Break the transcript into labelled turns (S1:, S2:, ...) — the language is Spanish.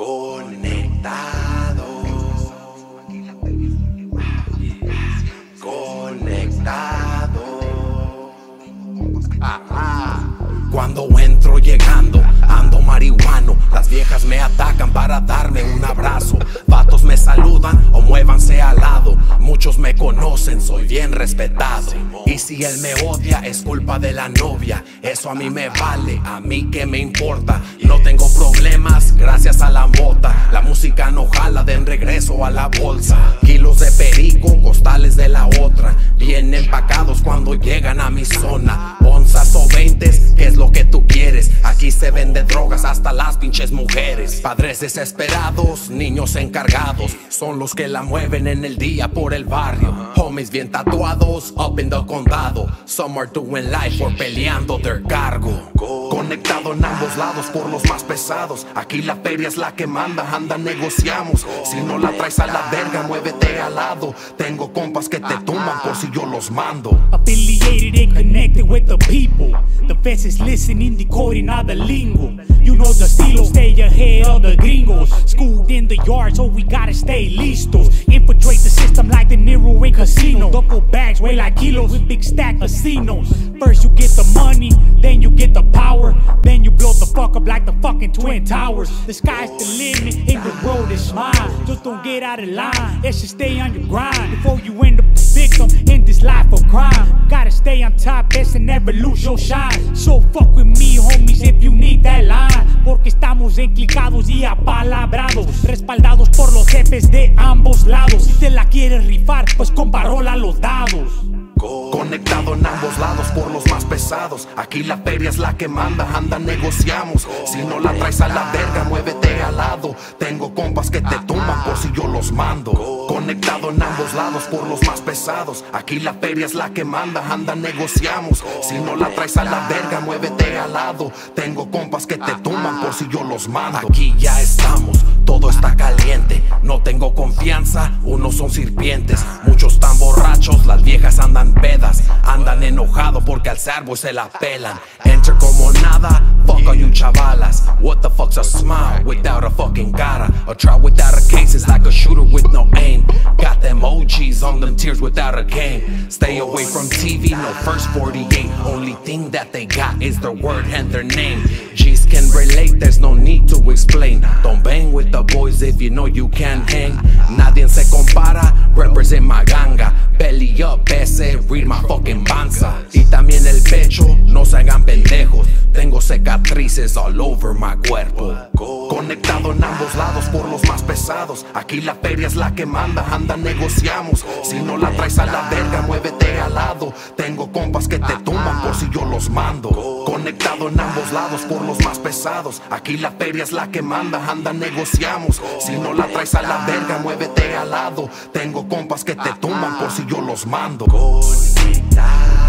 S1: Conectado. Conectado. Cuando entro llegando, ando marihuano. Las viejas me atacan para darme un abrazo. Vatos me saludan o muévanse al lado. Muchos me conocen, soy bien respetado. Y si él me odia, es culpa de la novia. Eso a mí me vale, a mí que me importa. No tengo problemas, música no jala, den regreso a la bolsa. Kilos de perico, costales de la otra. Bien empacados cuando llegan a mi zona. Onzas o veintes, ¿qué es lo que tú quieres? Aquí se vende drogas hasta las pinches mujeres. Padres desesperados, niños encargados. Son los que la mueven en el día por el barrio. Homies bien tatuados, up in the condado. Some are doing life por peleando their cargo. Conectado en ambos lados por los más pesados. Aquí la feria es la que manda, anda, negociamos. Si no la traes a la verga, muévete al lado. Tengo compas que te tumban por si yo los mando.
S2: Affiliated and connected with the people. The feds is listening, decoding the lingo. You know the estilo, stay ahead of the gringos. Schooled in the yard, so we gotta stay listos. Infiltrate casino. Duffel bags weigh like kilos with big stack casinos. First you get the money, then you get the power. Then you blow the fuck up like the fucking Twin Towers. The sky's the limit, and the road is mine. Just don't get out of line, it should stay on your grind. Before you end up a victim in this life of Gotta stay on top, best never lose your shine. So fuck with me, homies, if you need that line. Porque estamos enclicados y apalabrados. Respaldados por los jefes de ambos lados. Si te la quieres rifar, pues comparola los dados.
S1: Conectado en ambos lados por los más pesados. Aquí la feria es la que manda, anda, negociamos. Si no la traes a la verga, muévete al lado. Tengo compas que te tumban por si yo los mando. Conectado en ambos lados por los más pesados. Aquí la feria es la que manda, anda, negociamos. Si no la traes a la verga, muévete al lado. Tengo compas que te tumban por si yo los mando. Aquí ya estamos, todo está caliente. No tengo confianza, unos son sirvientes. Muchos están borrachos, las viejas andan pedas. Andan enojados porque al servo se la pelan. Enter como nada, fuck all you chavalas. What the fuck's a smile without a fucking cara? A try without a case is like a shooter with OGs on them tears without a game. Stay away from TV, no first 48. Only thing that they got is their word and their name. G's can relate, there's no need to explain. Don't bang with the boys if you know you can't hang. Nadie se compara, represent my ganga. Belly up, ese, read my fucking panza. Y también el pecho, no se hagan pendejos. Tengo cicatrices all over my cuerpo. Aquí la feria es la que manda, anda, negociamos. Si no la traes a la verga, muévete al lado. Tengo compas que te tumban por si yo los mando. Conectado en ambos lados por los más pesados. Aquí la feria es la que manda, anda, negociamos. Si no la traes a la verga, muévete al lado. Tengo compas que te tumban por si yo los mando. Conectado.